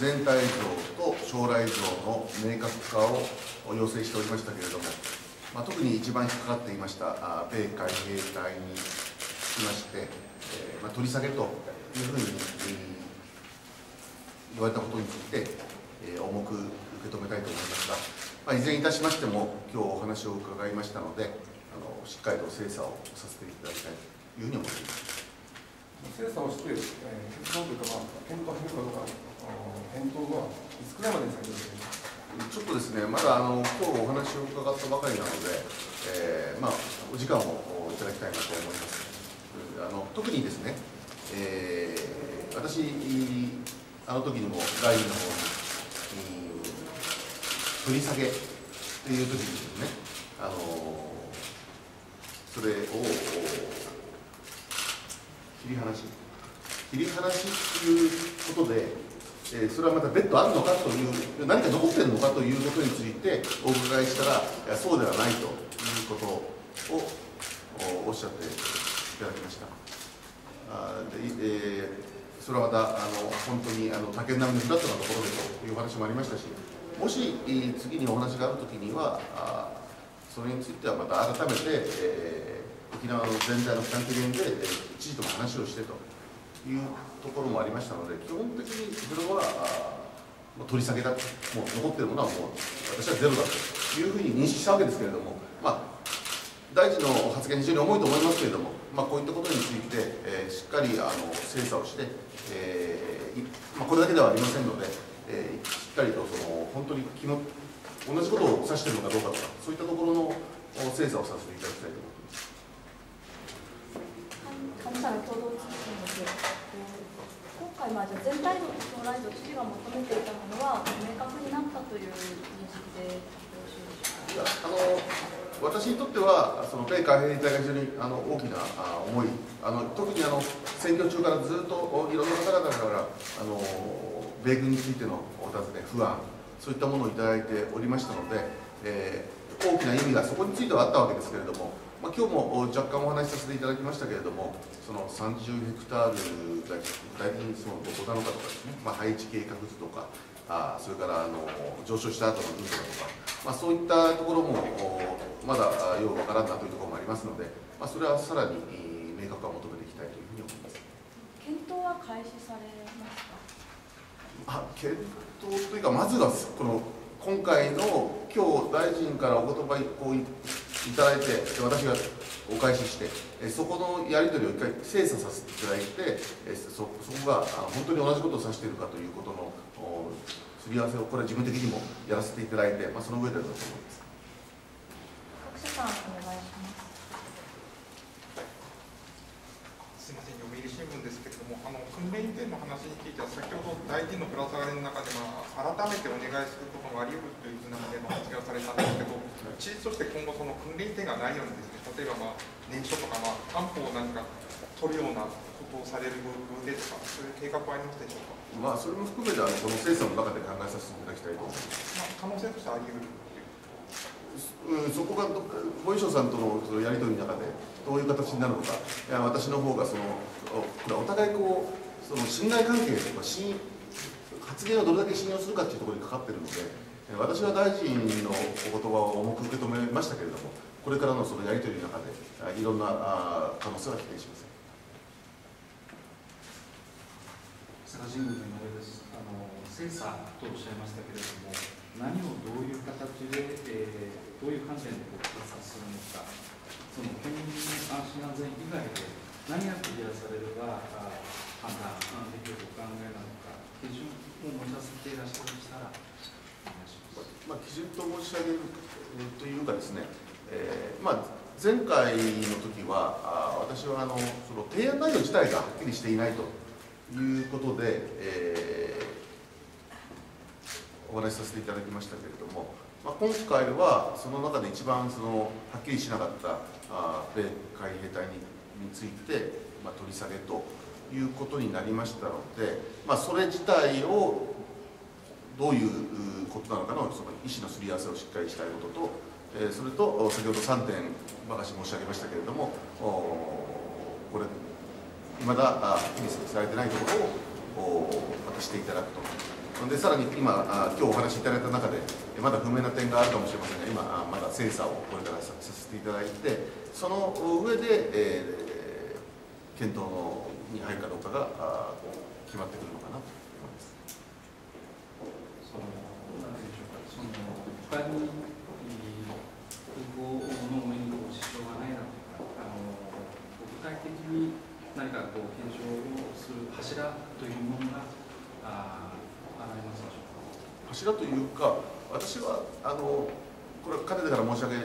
全体像と将来像の明確化を要請しておりましたけれども、まあ、特に一番引っかかっていました米海兵隊につきまして、えまあ、取り下げというふうに、言われたことについて、え、重く受け止めたいと思いますが、まあ、いずれにいたしましても今日お話を伺いましたのであのしっかりと精査をさせていただきたいというふうに思っています。精査をして、えー、結論というか、まあ、検討を始めるかどうか。返答はいつくらいまでにされるちょっとですね、まだあの今日お話を伺ったばかりなので、えーまあ、お時間をいただきたいなと思います。あの特にですね、えー、私、あの時にも外務の方に、取り下げという時にですね、あのそれを切り離し、切り離しということで、えそれはまた別途あるのかという何か残ってるのかということについてお伺いしたらそうではないということをおっしゃっていただきました。あで、えー、それはまたあの本当にあの竹波のフラットなところでというお話もありましたしもし、え次にお話があるときにはあそれについてはまた改めて、えー、沖縄の全体の負担軽減で、えー、知事とも話をしてと。いうところもありましたので、基本的にそれは取り下げだと、もう残っているものはもう私はゼロだというふうに認識したわけですけれども、まあ、大臣の発言、非常に重いと思いますけれども、まあ、こういったことについて、えー、しっかりあの精査をして、えーまあ、これだけではありませんので、えー、しっかりとその本当に気の同じことを指しているのかどうかとか、そういったところの精査をさせていただきたいと思います。回、まあ、じゃ全体の将来像、知事が求めていたものは明確になったという認識でよろしいでしょうか。あの私にとっては、その米海兵隊が非常にあの大きなあ思いあの、特にあの選挙中からずっといろんな方々からあの米軍についてのお尋ね、不安、そういったものをいただいておりましたので、えー、大きな意味がそこについてはあったわけですけれども、まあ、今日も若干お話しさせていただきましたけれども、その30ヘクタールが具体そのどこなのかとかですね、まあ、配置計画図とか、あそれからあの上昇した後のルートだとか、まあ、そういったところもまだようわからんなというところもありますので、まあ、それはさらに明確化を求めていきたいというふうに思います。検討は開始されますか？あ検討というか、まずはこの今回の今日大臣からお言葉をいいただいて私がお返ししてそこのやり取りを一回精査させていただいてそそこが本当に同じことを指しているかということのすり合わせをこれは自分的にもやらせていただいて、まあ、その上でだと思います各社さんお願いしますすみません、読売新聞ですけれども、あの訓練点の話については、先ほど大臣のぶら下がりの中で、まあ、改めてお願いすることがあり得るというふうなでの発言をされたんですけど、知事として今後、その訓練点がないようにですね、例えば、まあ、年初とか、まあ、担保を何か取るようなことをされる部分でとか、そういう計画はありますでしょうか？まあ、それも含めて、この精査の中で考えさせていただきたいと思います。まあ、可能性としてあり得るうん、そこが文書さんとのそのやり取りの中でどういう形になるのかいや私の方がそのお互いこうその信頼関係とか信発言をどれだけ信用するかっていうところにかかってるので私は大臣のお言葉を重く受け止めましたけれどもこれからのそのやり取りの中でいろんな可能性は否定しません。佐賀神宮のですあの精査とおっしゃいましたけれども何をどういう形で、えーどういう観点でこう観察するのか、その県民の安心安全以外で何がクリアされれば判断できるお考えなのか、基準を持たせていらっしゃるとしたら、ま。あ、基準と申し上げるというかですね、えーまあ、前回の時はあ私はあのその提案内容自体がはっきりしていないということで、えー、お話しさせていただきましたけれども、まあ、今回はその中で一番そのはっきりしなかったあ米海兵隊にについて、まあ、取り下げということになりましたので、まあ、それ自体をどういうことなのかのその意思のすり合わせをしっかりしたいことと、えー、それと先ほど3点ばかし申し上げましたけれどもこれいまだはっきりされてないところを果たしていただくと。でさらに今あ今日お話しいただいた中でえまだ不明な点があるかもしれませんが今あまだ精査をこれからさせていただいてその上で、えー検討のに入るかどうかがあこう決まってくるのかなと思います。そのなんでしょうか、その他に空港の運営に支障がないだとか、あの具体的に何かこう検証をする柱というものがあ柱というか私はあのこれかねてから申し上げ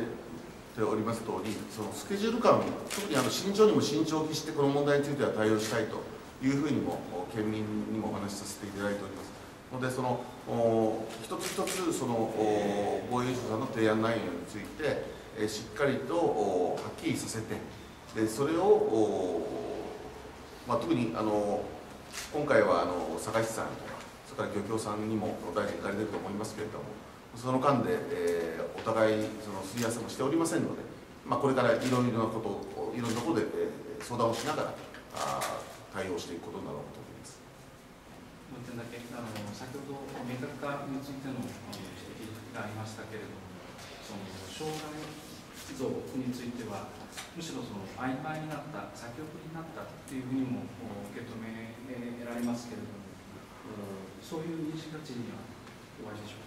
ております通りそのスケジュール感特にあの慎重にも慎重を期してこの問題については対応したいというふうにも県民にもお話しさせていただいております。のでそのお一つ一つその防衛省さんの提案内容についてえしっかりとはっきりさせてでそれを、まあ、特にあの今回はあの坂井さんそれから漁協さんにも大臣行かれてると思いますけれどもその間で、えーお互いそのすり合わせもしておりませんので、まあ、これからいろいろなことをいろんなところで、えー相談をしながらあ対応していくことになろうと思います。もう一点だけあの先ほど明確化についての指摘がありましたけれども、その障害像についてはむしろその曖昧になった先送りになったというふうにも受け止められますけれども、そういう認識が地にはおありでしょうか？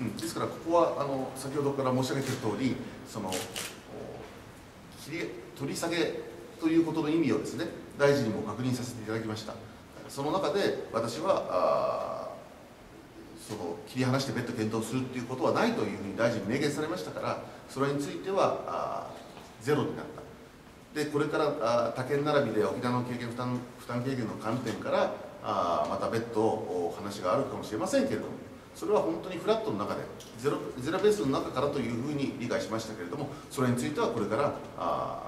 うん、ですからここはあの先ほどから申し上げている通りその切り取り下げということの意味をですね大臣にも確認させていただきました。その中で私はあその切り離して別途検討するということはないというふうに大臣明言されましたからそれについてはあゼロになった。でこれからあ他県並びで沖縄の経験負担負担軽減の観点からあーまた別途お話があるかもしれませんけれどもそれは本当にフラットの中でゼロゼロベースの中からというふうに理解しましたけれどもそれについてはこれからあ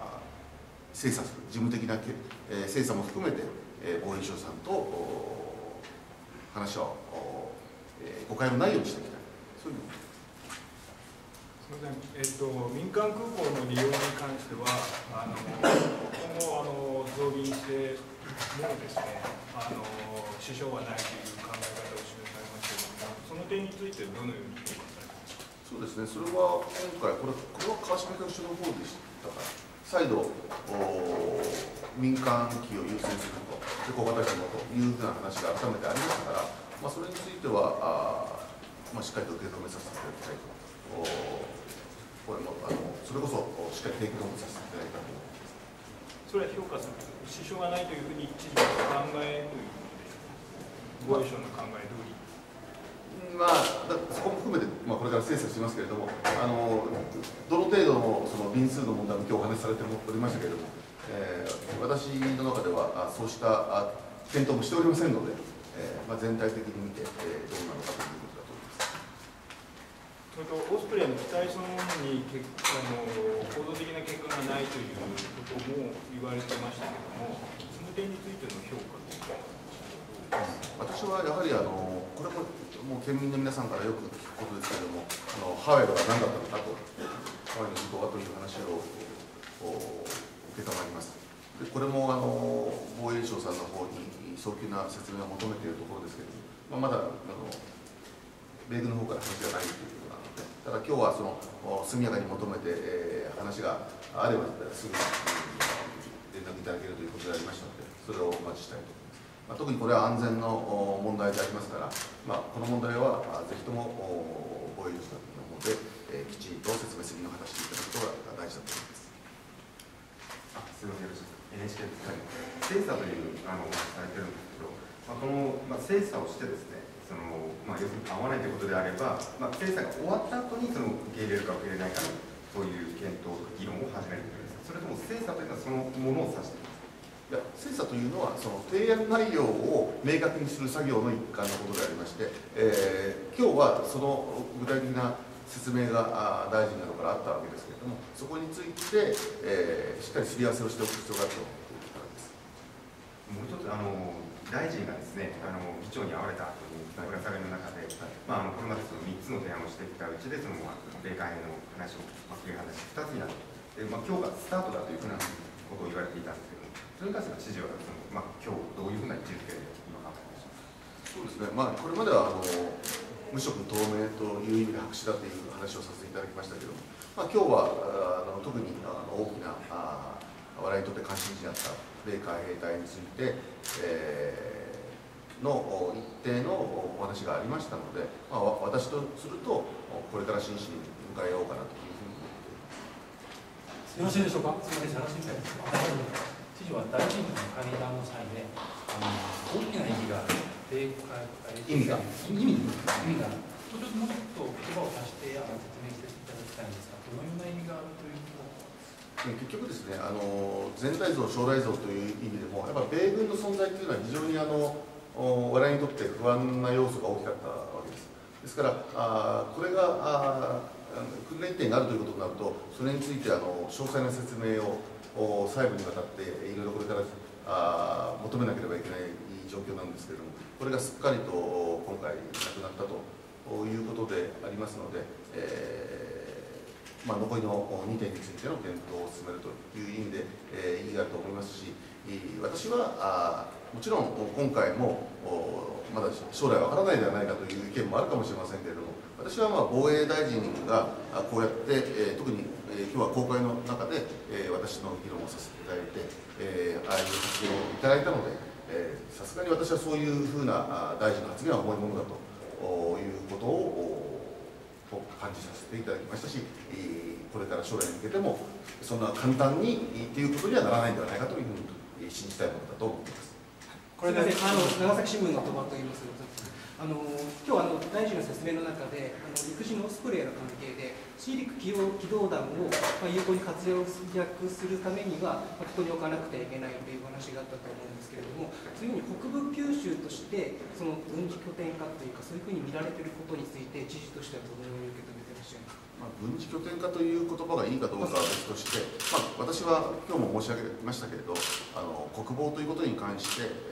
ー精査する事務的なけ、えー精査も含めて、えー防衛省さんとお話を、おえー誤解のないようにしていきたい。そういうふうに。すみません、えっと、民間空港の利用に関しては、あの今後あの、増便してもですね、あの支障はないという考え方を示されましたけれども、その点についてどのように評価されますか。そうですね、それは今回、これこれは川島局長の方でしたから、再度、民間機を優先すると、で小型機もというふうな話が改めてありましたから、まあ、それについては、あまあ、しっかりと受け止めさせていただきたいと、これもあのそれこそしっかり提供させていただいたと思います。それは評価する、支障がないというふうに知事の考えということでしょうか。防衛省の考え通り。まあ、そこも含めて、まあ、これから精査しますけれども、あのどの程度のその便数の問題も今日お話しされておりましたけれども、えー私の中ではあそうしたあ検討もしておりませんので、えーまあ、全体的に見て、えーどうなのかということだと思います。それとオーストラリアの機体そのものに結あの行動的な結果がないということも言われてましたけれども、その点についての評価というのは私はやはりあのこれももう県民の皆さんからよく聞くことですけれどもあのハワイが何だったのかとハワイの事故はという話をお受けたまりますでこれもあの防衛省さんの方に早急な説明を求めているところですけれども、まあ、まだあの米軍の方から話がないという。ことなのでただ今日はそのお速やかに求めて、えー話があればすぐに連絡いただけるということでありましたのでそれをお待ちしたいと思いますまあ、特にこれは安全のお問題でありますから、まあ、この問題はあぜひともお防衛力の方で、えーきちんと説明責任を果たしていただくことが大事だと思います。あすみません、よろしいですか？NHK です。はい。精査というあのおされてるんですけど、まあ、この、まあ、精査をしてですね、まあ、要するに合わないということであれば、まあ、精査が終わった後にその受け入れるか受け入れないかのそういう検討とか議論を始めるということですか。それとも精査というのはそのものを指していますか？いや精査というのはその提案内容を明確にする作業の一環のことでありまして、えー今日はその具体的な説明が大臣などからあったわけですけれどもそこについて、えーしっかりすり合わせをしておく必要があるといるからです。もう一つあの大臣がですね、あの議長に会われた後にぶら下がりの中で、まあこれまでその三つの提案をしてきたうちでその米韓への話をまあ切り離し二つになると。でまあ今日がスタートだというふうなことを言われていたんですけども、それに関しては知事はそのまあ今日どういうふうな位置づけで今考えていらっしゃいますか？そうですね、まあ、これまではあの無色透明という意味で白紙だという話をさせていただきましたけど、まあ、今日はあの特にあの大きなあ我々にとって関心事になった米海兵隊について、えー、の一定のお話がありましたので、まあ、私とするとこれから真摯に迎えようかなというふうによろしいでしょうか？すみません、話みたいです。知事は大臣との会談の際で、あの大きな意義がある。米意味が？意味意味が。ちょっともうちょっと言葉を足してあの説明していただきたいんですが、どのような意味があるという結局ですね、あの全体像、将来像という意味でも、やっぱ米軍の存在というのは非常にあの我々にとって不安な要素が大きかったわけです。ですから、あこれがあ訓練点があるということになると、それについてあの詳細な説明を細部にわたっていろいろこれからあ求めなければいけない状況なんですけれども、これがすっかりと今回なくなったということでありますので、えー、まあ、残りの2点についての検討を進めるという意味で、えー、意義があると思いますし、私はあもちろん今回もまだ将来わからないではないかという意見もあるかもしれませんけれども、私はまあ防衛大臣がこうやって、えー、特に、えー、今日は公開の中で、えー、私の議論をさせていただいて、えー、ああいう発言をいただいたので、さすがに私はそういうふうな大臣の発言は重いものだということを感じさせていただきましたし、これから将来に向けても、そんな簡単にっていうことにはならないんではないかというふうに信じたいものだと思っています。これであの長崎新聞の鳥羽と言いますあの今日あの大臣の説明の中であの陸自のオスプレイの関係で水陸機動機動団を、まあ、有効に活躍するためには、まあ、ここに置かなくてはいけないという話があったと思うんですけれども次に北部九州としてその軍事拠点化というかそういうふうに見られていることについて知事としてはどのように受け止めていらっしゃいますかまあ、軍事拠点化という言葉がいいかどうかは別として、まあ、私は今日も申し上げましたけれどあの国防ということに関して、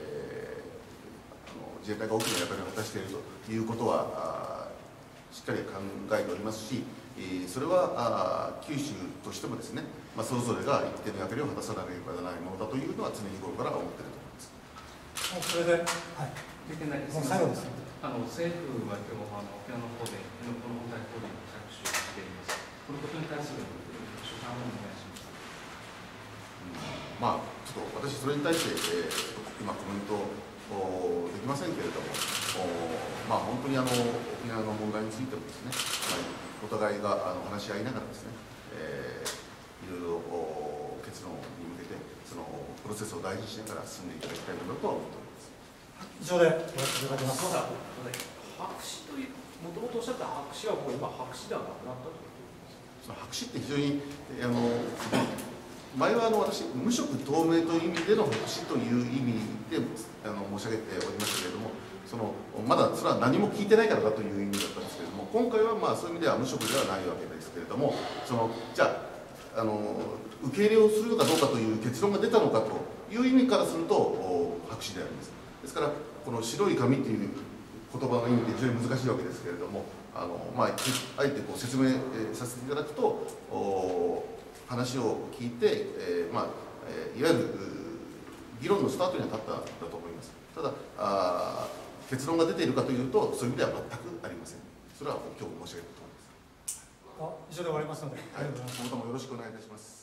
自衛隊が大きな役割を果たしているということはしっかり考えておりますしそれは九州としてもですね、まあ、それぞれが一定の役割を果たさなければならないものだというのは常日頃から思っていると思います。それで、はい、出てないです。もう最後です。あの政府は今日あの沖縄の方で辺野古の問題等に着手しています。このことに対する所感をお願いします。まあちょっと私それに対して、えー、今コメントできませんけれども、まあ、本当にあの沖縄の問題についてもですね、まあ、お互いがあの話し合いながらですね、えー、いろいろ結論に向けてそのプロセスを大事にしながら進んでいただきたいものと思っております。以上でお願いします。白紙というもともとおっしゃった白紙はもう今白紙ではなくなったというその白紙って非常にあの前はあの私無色透明という意味での白紙という意味であの申し上げておりましたけれどもそのまだそれは何も聞いてないからだという意味だったんですけれども今回はまあそういう意味では無色ではないわけですけれどもそのじゃああの受け入れをするのかどうかという結論が出たのかという意味からすると白紙であります。ですからこの白い紙という言葉の意味で非常に難しいわけですけれどもあの、まあ、あえてこう説明させていただくと話を聞いて、えーまあえー、いわゆる議論のスタートには立ったんだと思います。ただあ結論が出ているかというとそういう意味では全くありません。それは今日申し上げたと思います。あ以上で終わりますので、はい、今後ともよろしくお願いいたします